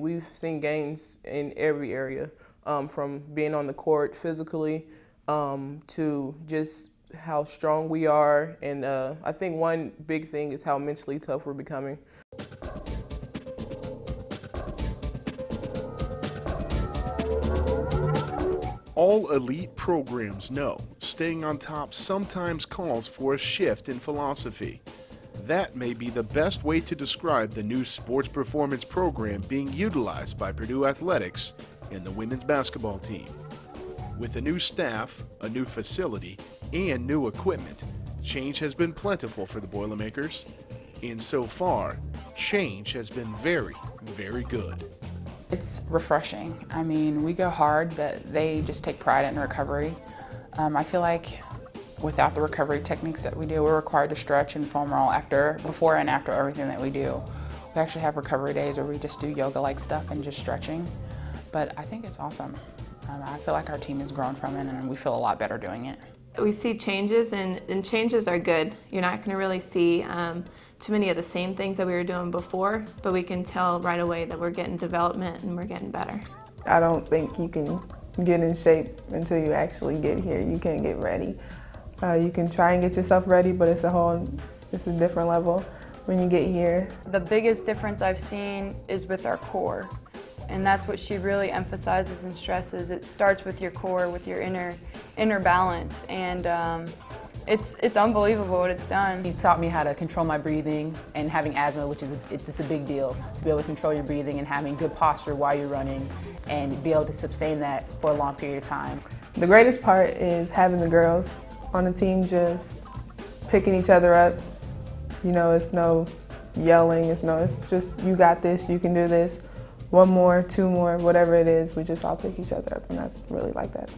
We've seen gains in every area, um, from being on the court physically um, to just how strong we are. And uh, I think one big thing is how mentally tough we're becoming. All elite programs know staying on top sometimes calls for a shift in philosophy. That may be the best way to describe the new sports performance program being utilized by Purdue Athletics and the women's basketball team. With a new staff, a new facility, and new equipment, change has been plentiful for the Boilermakers. And so far, change has been very, very good. It's refreshing. I mean, we go hard, but they just take pride in recovery. Um, I feel like without the recovery techniques that we do, we're required to stretch and foam roll after, before and after everything that we do. We actually have recovery days where we just do yoga-like stuff and just stretching. But I think it's awesome. Um, I feel like our team has grown from it and we feel a lot better doing it. We see changes and, and changes are good. You're not going to really see um, too many of the same things that we were doing before, but we can tell right away that we're getting development and we're getting better. I don't think you can get in shape until you actually get here. You can't get ready. Uh, you can try and get yourself ready, but it's a whole, it's a different level when you get here. The biggest difference I've seen is with our core. And that's what she really emphasizes and stresses. It starts with your core, with your inner, inner balance. And um, it's, it's unbelievable what it's done. He's taught me how to control my breathing and having asthma, which is a, it's a big deal, to be able to control your breathing and having good posture while you're running and be able to sustain that for a long period of time. The greatest part is having the girls on the team just picking each other up. You know, it's no yelling, it's no, it's just you got this, you can do this. One more, two more, whatever it is, we just all pick each other up and I really like that.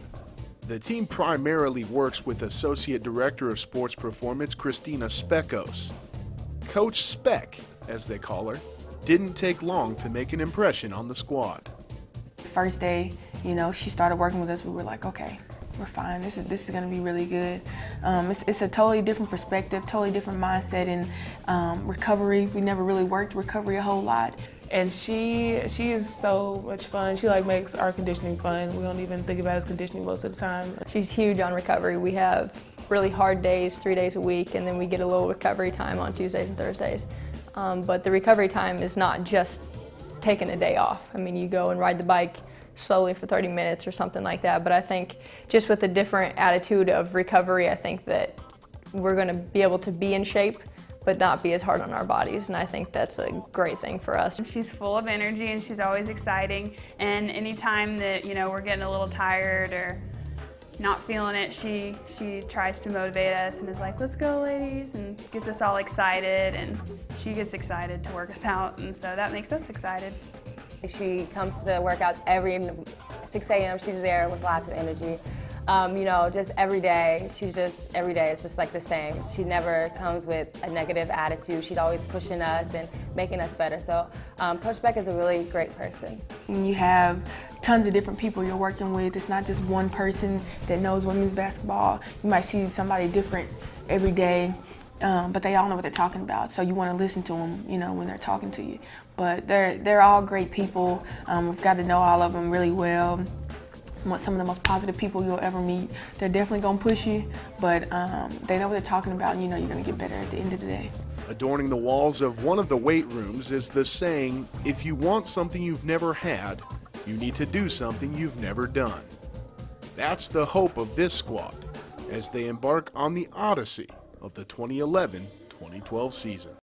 The team primarily works with Associate Director of Sports Performance Christina Speckos. Coach Speck, as they call her, didn't take long to make an impression on the squad. First day, you know, she started working with us, we were like, okay, we're fine. This is this is going to be really good. Um, it's, it's, a totally different perspective, totally different mindset in um, recovery. We never really worked recovery a whole lot. And she she is so much fun. She like makes our conditioning fun. We don't even think about it as conditioning most of the time. She's huge on recovery. We have really hard days, three days a week, and then we get a little recovery time on Tuesdays and Thursdays. Um, but the recovery time is not just taking a day off. I mean, you go and ride the bike slowly for 30 minutes or something like that. But I think just with a different attitude of recovery, I think that we're going to be able to be in shape but not be as hard on our bodies and I think that's a great thing for us. She's full of energy and she's always exciting and anytime that you know we're getting a little tired or not feeling it she she tries to motivate us and is like let's go ladies and gets us all excited and she gets excited to work us out and so that makes us excited. She comes to workouts every 6 a.m. She's there with lots of energy. Um, you know, just every day, she's just, every day it's just like the same. She never comes with a negative attitude. She's always pushing us and making us better. So um, Coach Speck is a really great person. You have tons of different people you're working with, it's not just one person that knows women's basketball. You might see somebody different every day. Um, but they all know what they're talking about, so you want to listen to them, you know, when they're talking to you. But they're they're all great people. Um, we've got to know all of them really well. Some of the most positive people you'll ever meet. They're definitely gonna push you, but um, they know what they're talking about, and you know you're gonna get better at the end of the day. Adorning the walls of one of the weight rooms is the saying, "If you want something you've never had, you need to do something you've never done." That's the hope of this squad as they embark on the odyssey of the 2011 2012 season.